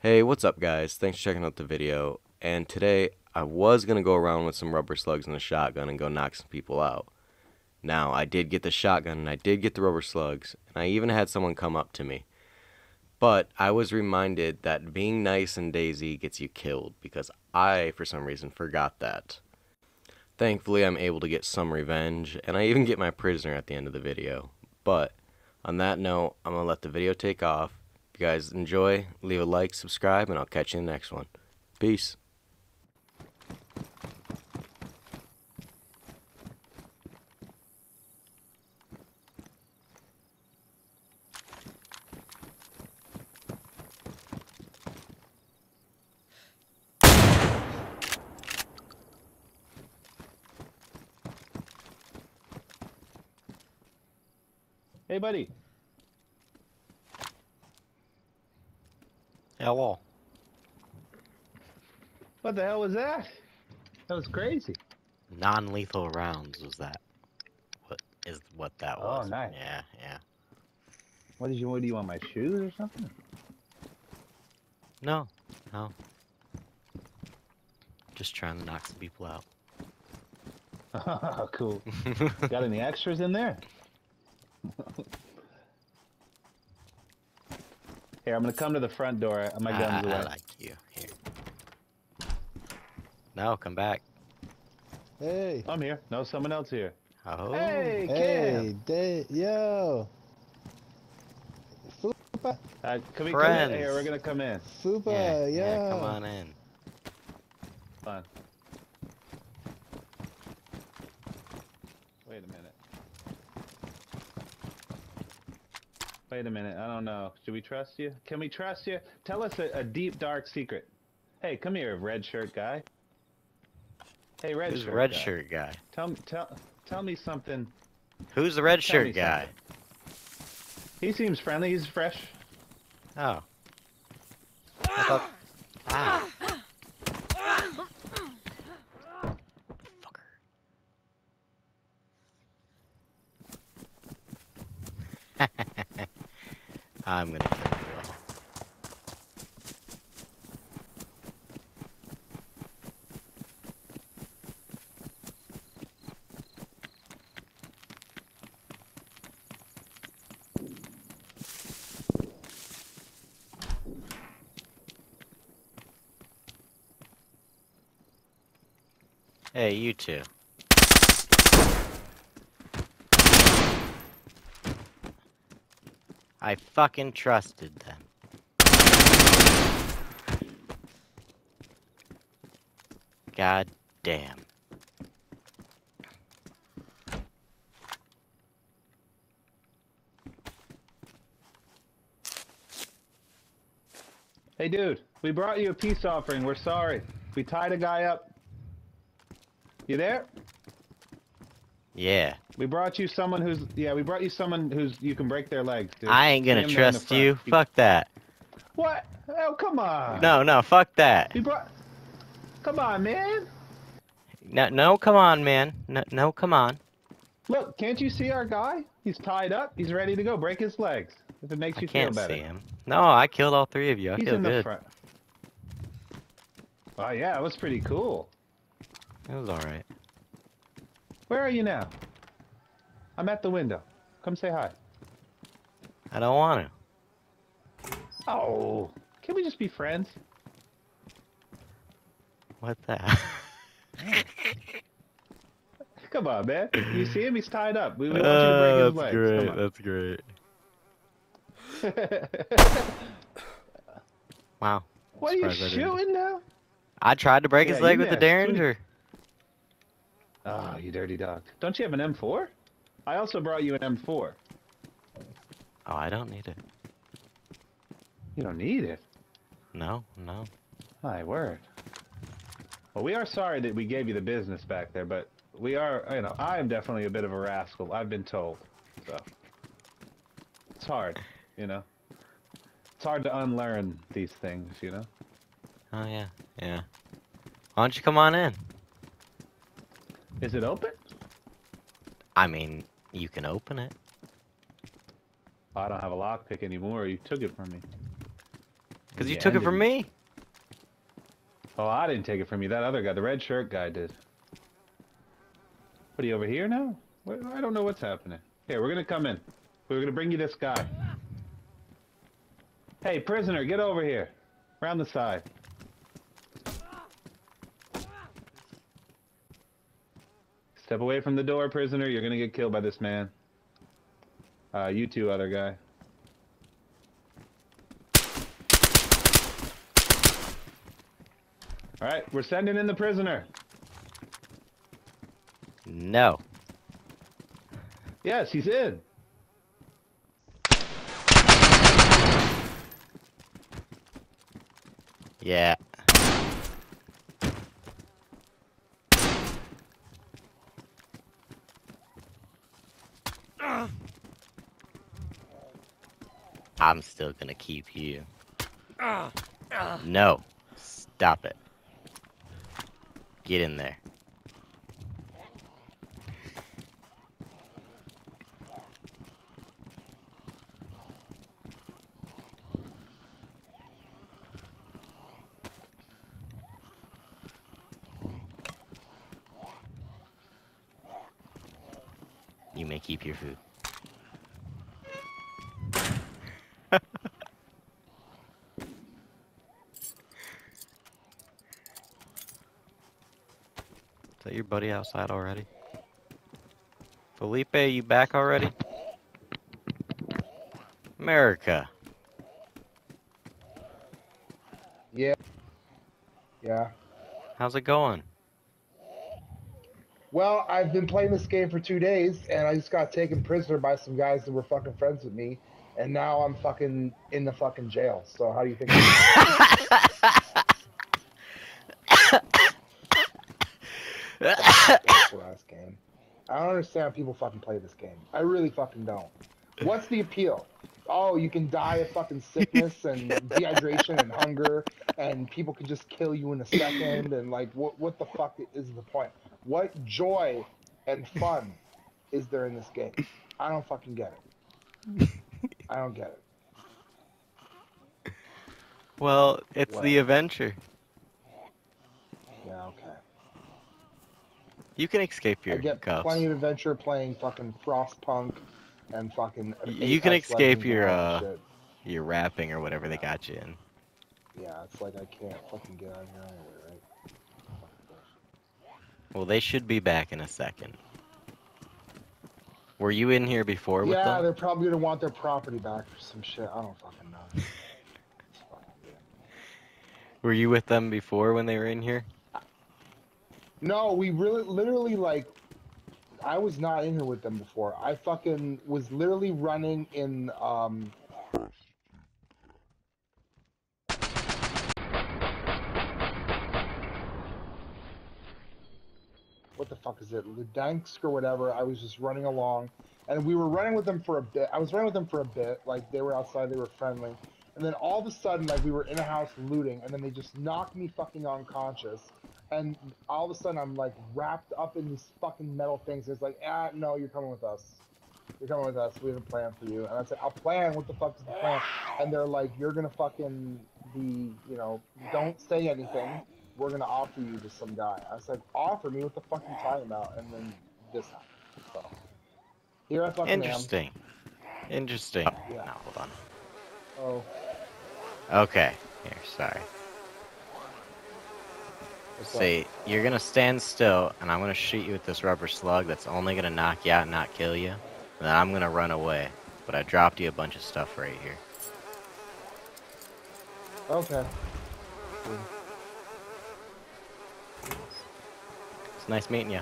Hey, what's up guys? Thanks for checking out the video. And today I was going to go around with some rubber slugs and a shotgun and go knock some people out. Now, I did get the shotgun and I did get the rubber slugs and I even had someone come up to me. But I was reminded that being nice and DayZ gets you killed because I, for some reason, forgot that. Thankfully, I'm able to get some revenge and I even get my prisoner at the end of the video. But on that note, I'm going to let the video take off you guys enjoy, leave a like, subscribe, and I'll catch you in the next one. Peace. Hey, buddy. Hello. What the hell was that? That was crazy. Non-lethal rounds was that? What is what that oh, was? Oh, nice. Yeah, yeah. What did you? What do you want? My shoes or something? No, no. Just trying to knock some people out. Oh, cool. Got any extras in there? Here, I'm gonna come to the front door. My I, gun's I away. like you. Here. No, come back. Hey. I'm here. No, someone else here. Oh. Hey, Hey, day, yo. Fupa, Uh, can we come Friends. in? Here, we're gonna come in. Fupa, yeah, yo. yeah, come on in. Fun. Wait a minute. Wait a minute. I don't know. Should we trust you? Can we trust you? Tell us a, a deep, dark secret. Hey, come here, red shirt guy. Hey, red Who's shirt. red guy. shirt guy? Tell me, tell, tell me something. Who's the red Tell shirt guy? He seems friendly. He's fresh. Oh. Ah. I'm gonna kill you all. Hey, you two. I fucking trusted them. God damn. Hey, dude. We brought you a peace offering. We're sorry. We tied a guy up. You there? Yeah. We brought you someone who's yeah. We brought you someone who's you can break their legs. Dude. I ain't gonna Bring 'em there in the trust you. Fuck that. What? Oh come on. No, no, fuck that. We brought. Come on, man. No, no, come on, man. No, no, come on. Look, can't you see our guy? He's tied up. He's ready to go. Break his legs. If it makes I you can't feel better. see him. No, I killed all three of you. I He's feel in the good. front. Oh yeah, it was pretty cool. It was alright. Where are you now? I'm at the window. Come say hi. I don't want to. Oh, can we just be friends? What the? Come on, man. You see him? He's tied up. We, we want you to break his legs. Come That's great. Wow. what are you shooting now? I tried to break his leg with the missed. Derringer. Oh, you dirty dog. Don't you have an M4? I also brought you an M4. Oh, I don't need it. You don't need it. No, no. My word. Well, we are sorry that we gave you the business back there, but we are, you know, I am definitely a bit of a rascal. I've been told. So it's hard, you know. It's hard to unlearn these things, you know. Oh yeah, yeah. Why don't you come on in? Is it open? I mean, you can open it. Oh, I don't have a lockpick anymore. You took it from me. Because you took it from me. Oh, I didn't take it from you. That other guy, the red shirt guy, did. What are you over here now? I don't know what's happening. Here, we're gonna come in. We're gonna bring you this guy. Hey, prisoner, get over here. Round the side. Step away from the door, prisoner. You're gonna get killed by this man. Uh, you too, other guy. All right, we're sending in the prisoner. No. Yes, he's in. Yeah. I'm still gonna keep you. Uh, uh. No. Stop it. Get in there. You may keep your food. That your buddy outside already? Felipe, you back already? America. Yeah. Yeah. How's it going? Well, I've been playing this game for two days, and I just got taken prisoner by some guys that were fucking friends with me, and now I'm fucking in the fucking jail. So how do you think? last game. I don't understand how people fucking play this game. I really fucking don't. What's the appeal? Oh, you can die of fucking sickness and dehydration and hunger, and people can just kill you in a second. And like, what what the fuck is the point? What joy and fun is there in this game? I don't fucking get it. I don't get it. Well, it's the adventure. Yeah, okay. You can escape I your get cuffs. plenty of adventure playing fucking Frostpunk and fucking. You can escape your, uh, shit. Your rapping or whatever they got you in. Yeah, it's like I can't fucking get out of here anyway, right? Well, they should be back in a second. Were you in here before with them? Yeah, they're probably gonna want their property back for some shit. I don't fucking know. Fucking. Were you with them before when they were in here? No, we really, literally, like, I was not in here with them before. I fucking was literally running in, um. What the fuck is it? Ludansk or whatever. I was just running along, and we were running with them for a bit. I was running with them for a bit. Like they were outside, they were friendly, and then all of a sudden, like we were in a house looting, and then they just knocked me fucking unconscious and all of a sudden I'm like wrapped up in these fucking metal things. It's like, ah, no, you're coming with us. You're coming with us. We have a plan for you. And I said, I'll plan. What the fuck is the plan? And they're like, you're gonna fucking be, you know, don't say anything. We're gonna offer you to some guy. I said, offer me? What the fuck are you talking about? And then this happened. So here I fucking Interesting. Interesting. Yeah. No, hold on. am. Oh, Okay. Here, sorry. See, you're gonna stand still, and I'm gonna shoot you with this rubber slug that's only gonna knock you out and not kill you. And then I'm gonna run away. But I dropped you a bunch of stuff right here. Okay. It's nice meeting you.